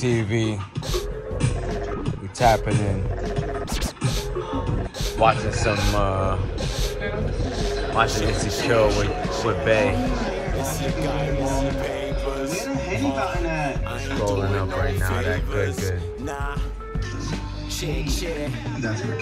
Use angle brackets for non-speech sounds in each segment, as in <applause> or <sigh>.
TV. We tapping in. Watching some, uh, watching Insecure with, with Bay. Rolling up right now, that good, good. Shit, shit.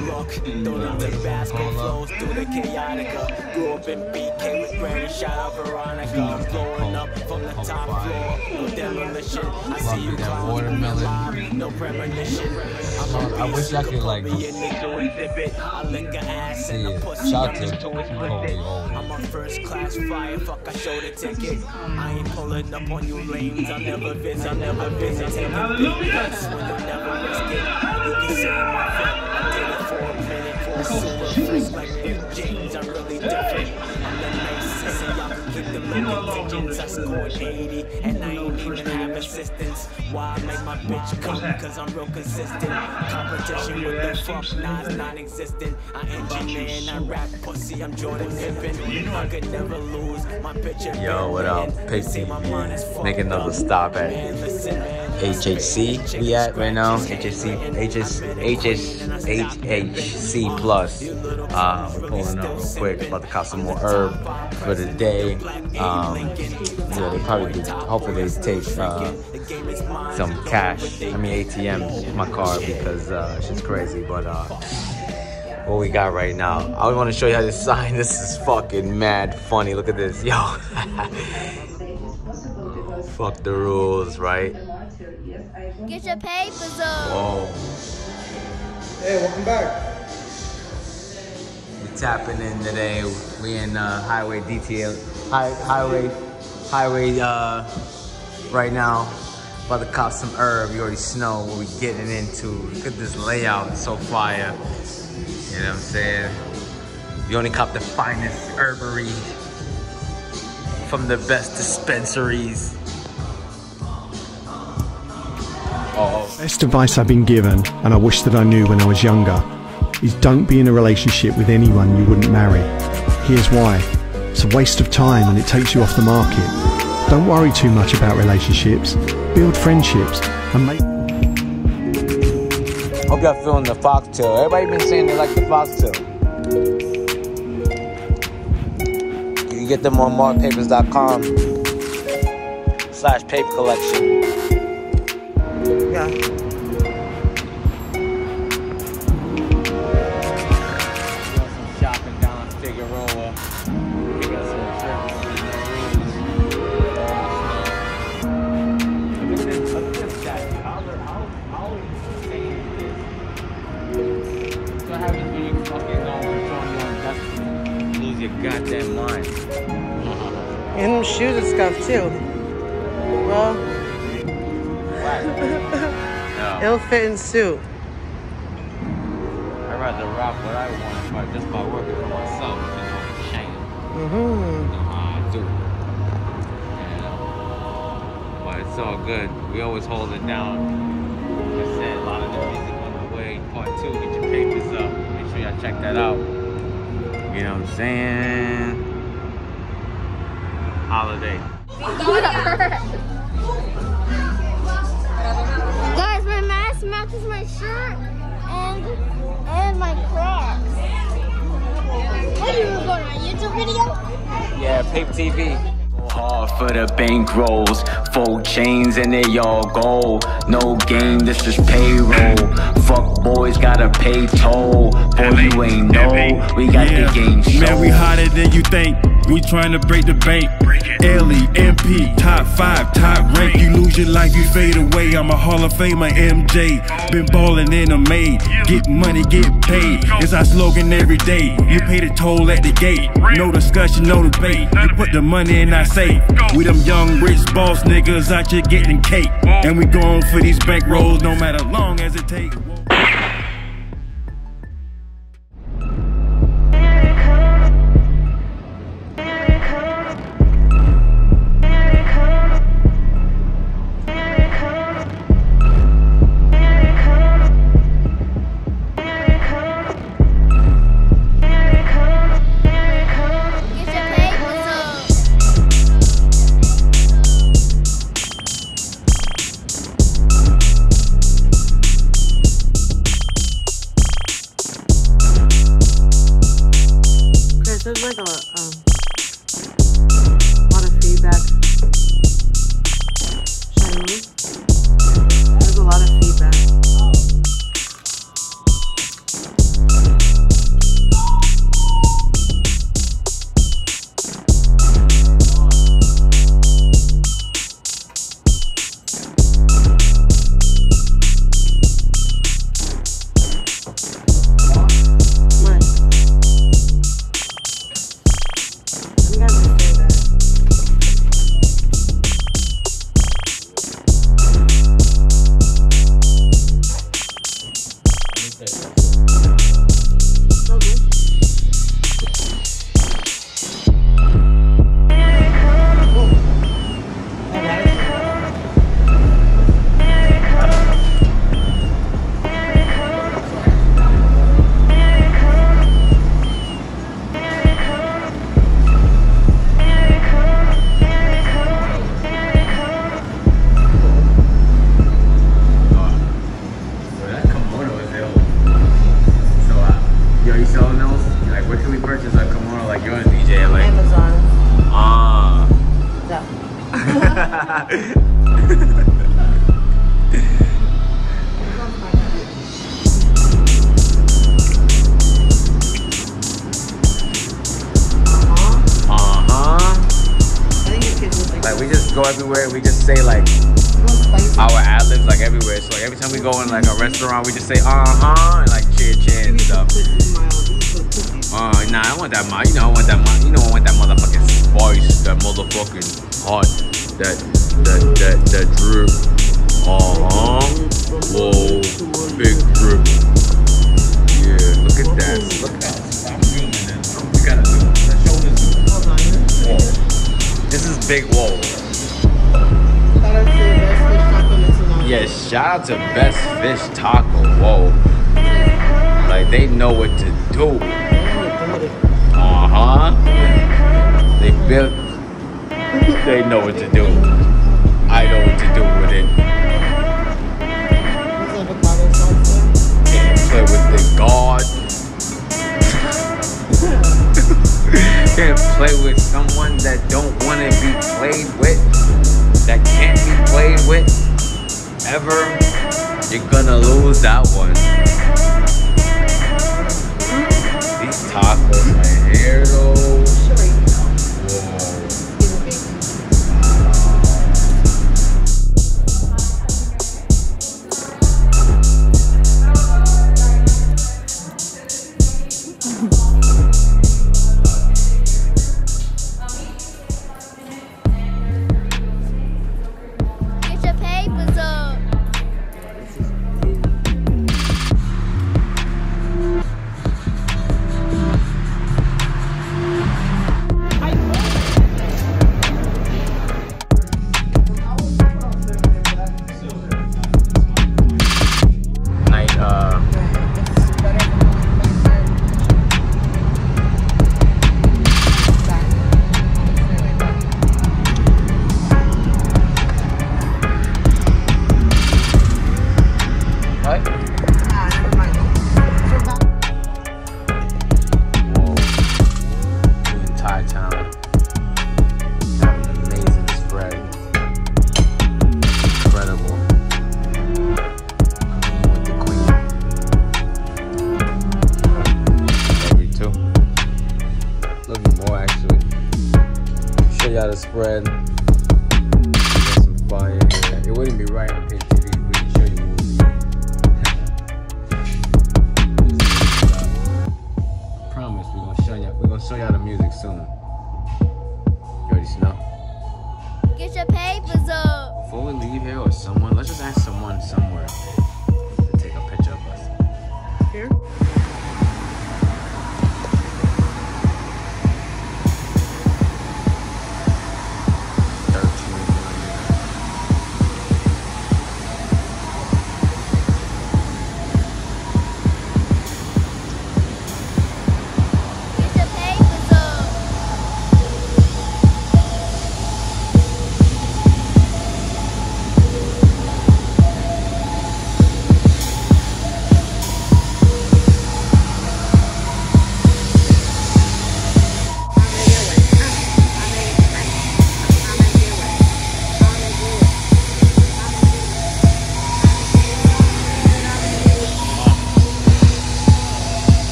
Look, throw them to Basco flows through the chaotica. Grew up in BK with Granny, shout out Veronica. I'm blowing up from the top floor. No demolition. I see you that climb watermelon. alive, no premonition. I'm a I wish I could, like, Be a nigga exhibit. I lick a ass and See a it. pussy. Shout I'm to just too Kobe I'm a first class flyer. Fuck, I show the ticket. I ain't pulling up on you lanes. I'll never visit. I'll never visit. Take a big bets when you never risk it. You can say my fit. I did it for a minute. For a super freak like Big James. I'm really different. I'm the nicest, and y'all can keep the low digits. I scored 80, and I ain't even have assistance. Why I make my bitch come? Cause I'm real consistent. Competition with the fuck, nah, it's non-existent. I engineer and I rap pussy. I'm Jordan Pippen. I could never lose. My picture. Yo, what up? Fucked Make another stop at man. HHC we at right now. HHC, HS, HS, HHC plus. Uh, we're pulling up real quick. About to cop some more herb for the day. Um, yeah, they probably do. Hopefully they take uh, some cash. I mean ATM my car because uh, shit's crazy. But uh, what we got right now? I want to show you how this sign. <laughs> This is fucking mad funny. Look at this, yo. <laughs> Fuck the rules, right? Get your papers up. Whoa. Hey, welcome back. We tapping in today. We in uh, highway detail, high, highway, highway. Uh, right now, about to cop some herb. You already know what we getting into. Look at this layout, It's so fire. You know what I'm saying? You only cop the finest herbery from the best dispensaries. Best advice I've been given, and I wish that I knew when I was younger, is don't be in a relationship with anyone you wouldn't marry. Here's why. It's a waste of time and it takes you off the market. Don't worry too much about relationships. Build friendships and make hope y'all feeling the foxtail. Everybody been saying they like the foxtail. You can get them on marcpapers.com slash paper collection. Yeah. goddamn mind. And them shoes and stuff too. Well, Whack. No. it'll fit in suit. I'd rather rock what I want by just by working for myself, you know, shame. Mm-hmm. You know how I do. Yeah. But it's all good. We always hold it down. Like I said, a lot of the music on the way. Part two, get your papers up. Make sure y'all check that out. You know what I'm saying? Holiday. <laughs> mask matches my shirt and and my Crocs. What are you recording? A YouTube video? Yeah, Paper TV. Hard for the bankrolls, four chains and they all gold. No game, this is payroll. Fuck boys gotta pay toll. Boy, you ain't know, we got the game sold. Man, we hotter than you think. We trying to break the bank. Ellie, MP, top five, top rank. You lose your life, you fade away. I'm a Hall of Famer, MJ. Been ballin' in a maid. Get money, get paid. It's our slogan every day. You pay the toll at the gate. No discussion, no debate. You put the money in our safe. We them young rich boss niggas out here getting cake. And we going for these bankrolls no matter long as it take. Like Like, we just go everywhere. We just say like our ad libs like everywhere. So like every time we go in like a restaurant, we just say uh huh and like cheer cheer and stuff. Uh, nah, I want that ma. You know, I want that ma. You know, I want that motherfucking spice, that motherfucking hot, that that that that drip. Uh huh. Whoa, big drip. Yeah, look at that. Look at that. I'm in. You gotta. Let's show this zoom. Whoa. This is big. Whoa. Yes, shout out to Best Fish Taco. Whoa. Like they know what to do. Uh huh. They built. They know what to do. I know what to do with it. Can't play with the God. <laughs> Can't play with someone that don't want to be played with. That can't be played with ever. You're gonna lose that one. These tacos right here though. Spread. Got some fire here. It wouldn't be right on Pape TV if we didn't show you movies. <laughs> I promise we're gonna show you we're gonna show y'all the music soon. You already know. Get your papers up. Before we leave here or someone, let's just ask someone somewhere to take a picture of us. Here?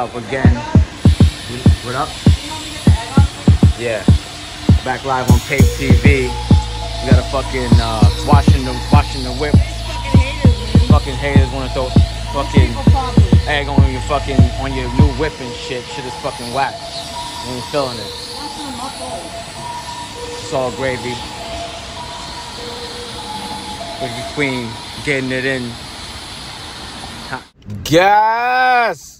Up again? What up? Yeah. Back live on Pape TV. We got a fucking uh, washing the washing the whip. Fucking haters wanna throw fucking egg on your fucking on your new whip and shit. Shit is fucking whack. You ain't feeling it. It's all gravy. With the queen getting it in. Gas!